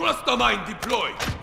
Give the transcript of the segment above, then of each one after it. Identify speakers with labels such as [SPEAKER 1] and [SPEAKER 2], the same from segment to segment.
[SPEAKER 1] Cluster mine deployed.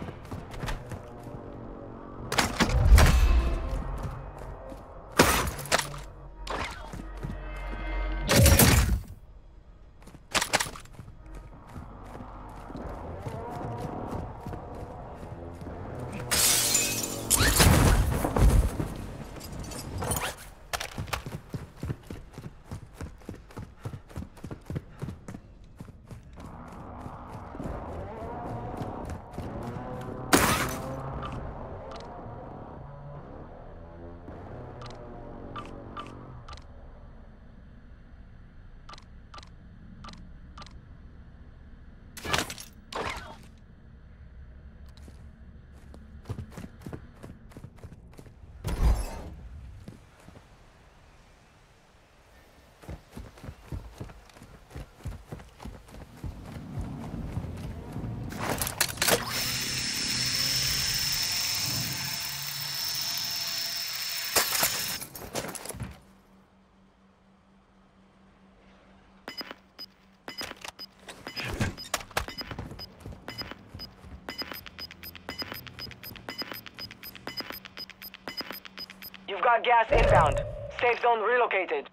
[SPEAKER 2] Got gas inbound. Safe zone relocated.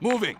[SPEAKER 1] Moving.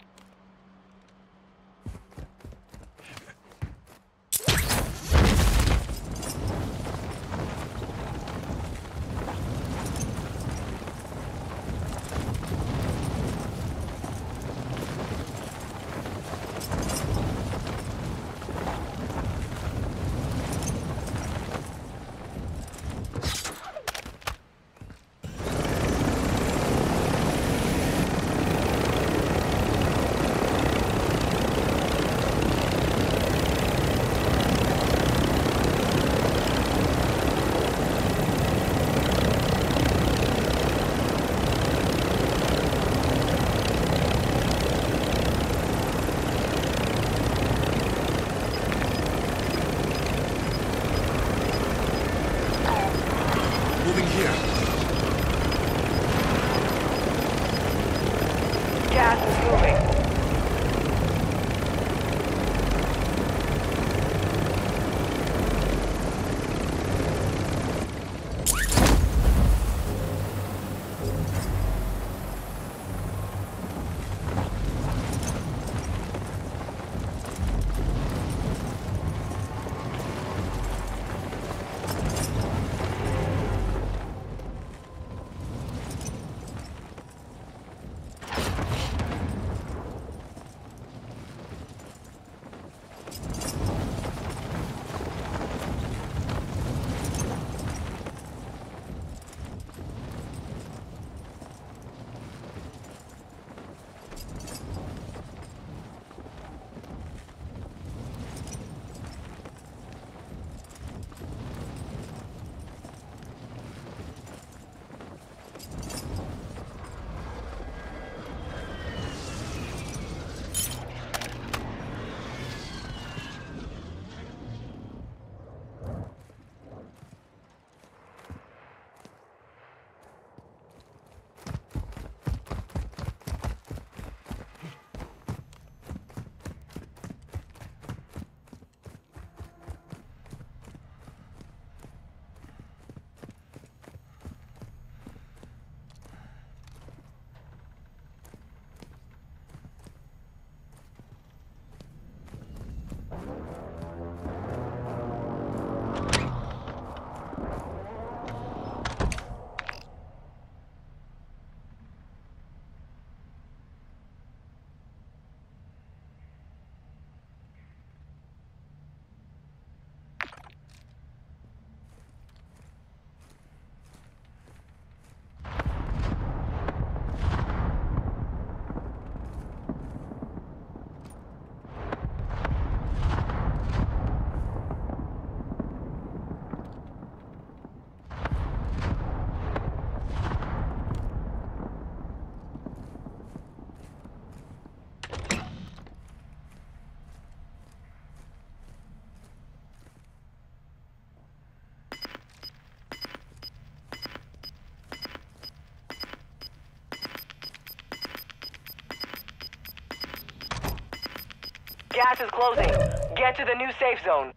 [SPEAKER 2] Gas is closing. Get to the new safe zone.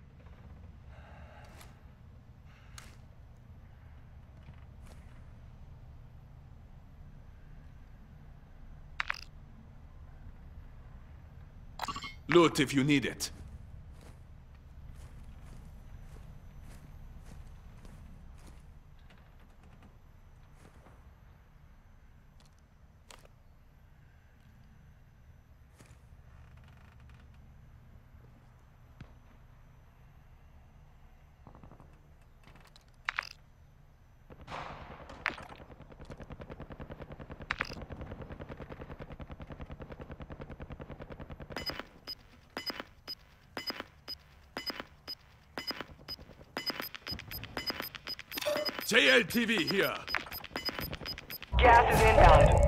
[SPEAKER 1] Loot if you need it. JLTV here.
[SPEAKER 2] Gas is inbound.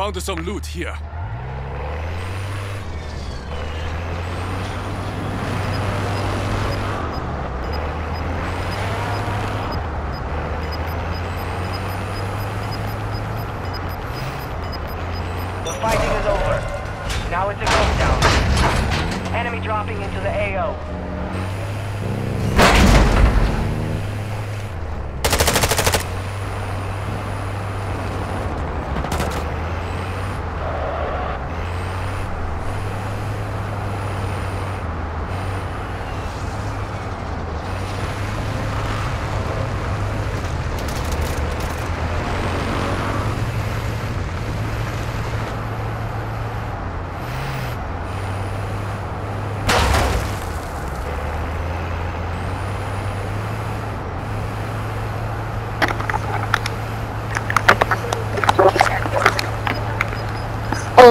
[SPEAKER 1] Found some loot here.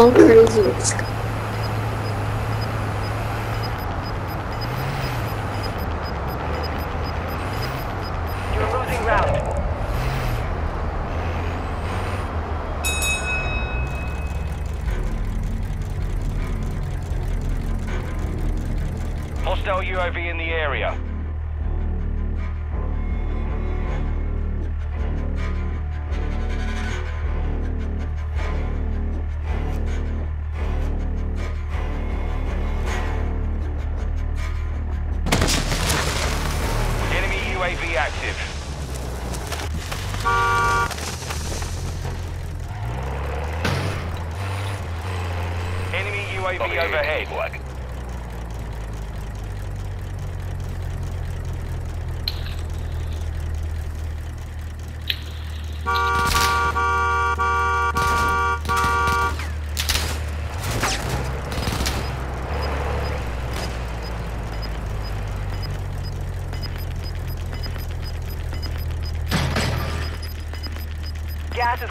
[SPEAKER 3] を借りるで
[SPEAKER 2] すか？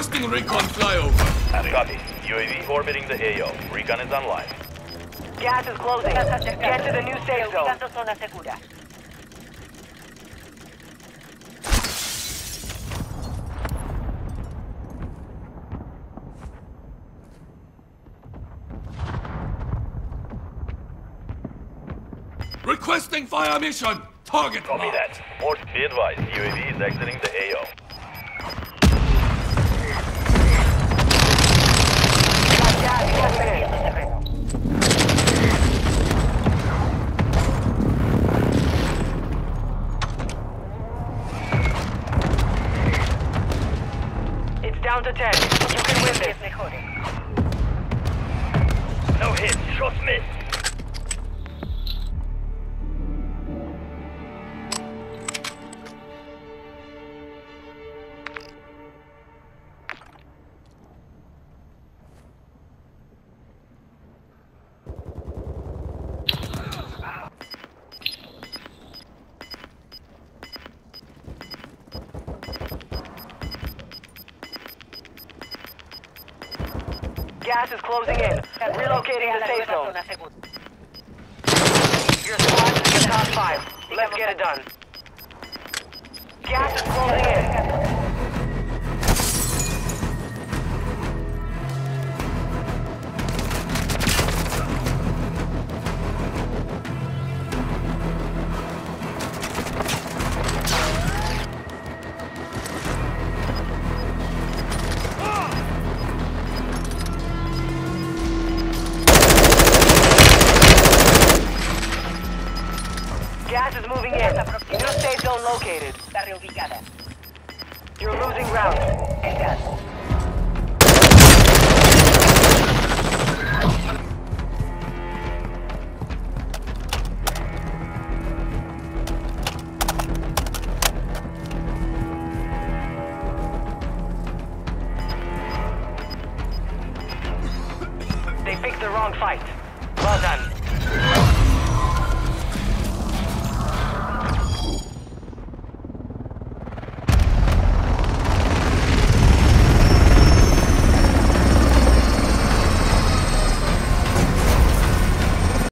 [SPEAKER 1] Requesting recon flyover.
[SPEAKER 4] Copy. UAV orbiting the AO. Recon is online.
[SPEAKER 2] Gas is closing. Get to the new safe zone.
[SPEAKER 5] Ubicando zona segura.
[SPEAKER 1] Requesting fire mission. Target
[SPEAKER 4] Copy
[SPEAKER 1] marked.
[SPEAKER 4] that. Port, be advised. UAV is exiting the AO.
[SPEAKER 2] Down to 10. You can win this.
[SPEAKER 4] No hit. Shots missed.
[SPEAKER 2] Gas is closing in. Relocating the safe zone. Your squad is in the top five. Let's get it done. Gas is closing in. together. You're losing
[SPEAKER 5] ground. Enter.
[SPEAKER 2] They picked the
[SPEAKER 5] wrong fight.